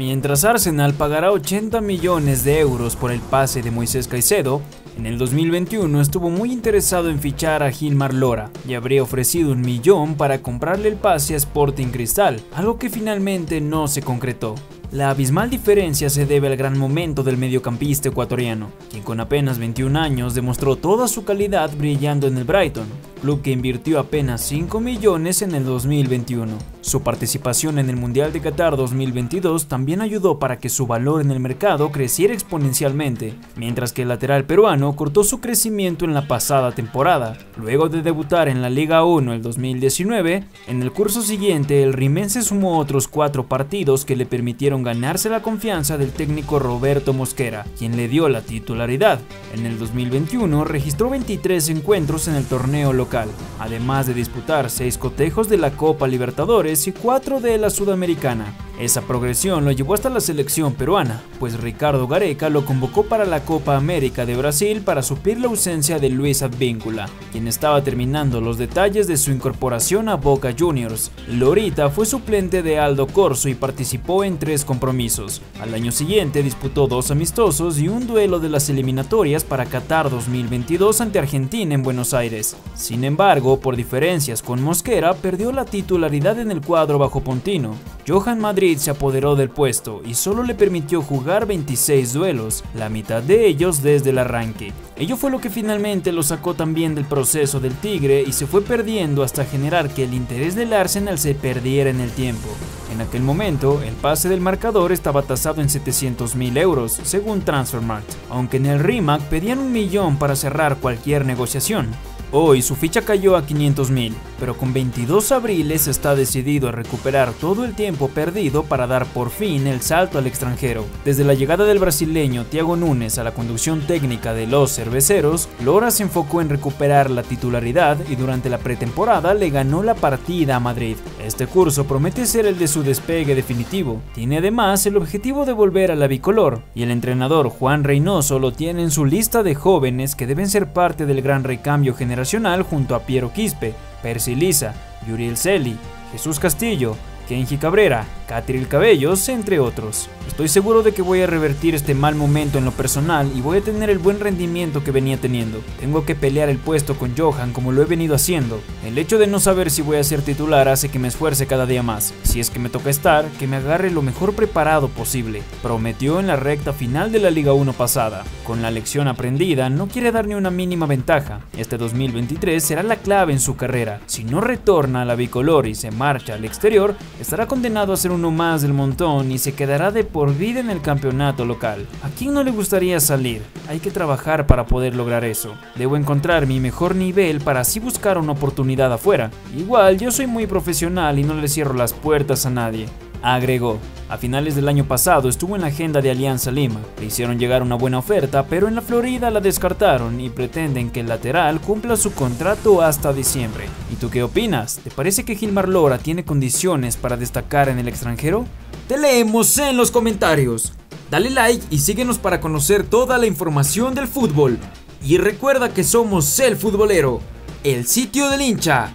Mientras Arsenal pagará 80 millones de euros por el pase de Moisés Caicedo, en el 2021 estuvo muy interesado en fichar a Gilmar Lora y habría ofrecido un millón para comprarle el pase a Sporting Cristal, algo que finalmente no se concretó. La abismal diferencia se debe al gran momento del mediocampista ecuatoriano, quien con apenas 21 años demostró toda su calidad brillando en el Brighton, club que invirtió apenas 5 millones en el 2021. Su participación en el Mundial de Qatar 2022 también ayudó para que su valor en el mercado creciera exponencialmente, mientras que el lateral peruano cortó su crecimiento en la pasada temporada. Luego de debutar en la Liga 1 el 2019, en el curso siguiente el rimense sumó otros cuatro partidos que le permitieron ganarse la confianza del técnico Roberto Mosquera, quien le dio la titularidad. En el 2021 registró 23 encuentros en el torneo local, además de disputar 6 cotejos de la Copa Libertadores y 4 de la Sudamericana. Esa progresión lo llevó hasta la selección peruana, pues Ricardo Gareca lo convocó para la Copa América de Brasil para suplir la ausencia de Luis Advíncula, quien estaba terminando los detalles de su incorporación a Boca Juniors. Lorita fue suplente de Aldo Corso y participó en tres compromisos. Al año siguiente disputó dos amistosos y un duelo de las eliminatorias para Qatar 2022 ante Argentina en Buenos Aires. Sin embargo, por diferencias con Mosquera, perdió la titularidad en el cuadro bajo Pontino. Johan Madrid se apoderó del puesto y solo le permitió jugar 26 duelos, la mitad de ellos desde el arranque. Ello fue lo que finalmente lo sacó también del proceso del Tigre y se fue perdiendo hasta generar que el interés del Arsenal se perdiera en el tiempo. En aquel momento, el pase del marcador estaba tasado en 700 mil euros, según Transfermarkt, aunque en el RIMAC pedían un millón para cerrar cualquier negociación. Hoy su ficha cayó a 500 mil, pero con 22 abriles está decidido a recuperar todo el tiempo perdido para dar por fin el salto al extranjero. Desde la llegada del brasileño Thiago Nunes a la conducción técnica de los cerveceros, Lora se enfocó en recuperar la titularidad y durante la pretemporada le ganó la partida a Madrid. Este curso promete ser el de su despegue definitivo. Tiene además el objetivo de volver a la bicolor, y el entrenador Juan Reynoso lo tiene en su lista de jóvenes que deben ser parte del gran recambio general junto a Piero Quispe, Percy Lisa, Yuriel Celi, Jesús Castillo, Kenji Cabrera, Catril Cabellos, entre otros. Estoy seguro de que voy a revertir este mal momento en lo personal y voy a tener el buen rendimiento que venía teniendo. Tengo que pelear el puesto con Johan como lo he venido haciendo. El hecho de no saber si voy a ser titular hace que me esfuerce cada día más. Si es que me toca estar, que me agarre lo mejor preparado posible. Prometió en la recta final de la Liga 1 pasada. Con la lección aprendida, no quiere dar ni una mínima ventaja. Este 2023 será la clave en su carrera. Si no retorna a la bicolor y se marcha al exterior, estará condenado a ser un uno más del montón y se quedará de por vida en el campeonato local. ¿A quién no le gustaría salir? Hay que trabajar para poder lograr eso. Debo encontrar mi mejor nivel para así buscar una oportunidad afuera. Igual yo soy muy profesional y no le cierro las puertas a nadie. Agregó. A finales del año pasado estuvo en la agenda de Alianza Lima. Le hicieron llegar una buena oferta, pero en la Florida la descartaron y pretenden que el lateral cumpla su contrato hasta diciembre. ¿Y tú qué opinas? ¿Te parece que Gilmar Lora tiene condiciones para destacar en el extranjero? Te leemos en los comentarios. Dale like y síguenos para conocer toda la información del fútbol. Y recuerda que somos el futbolero, el sitio del hincha.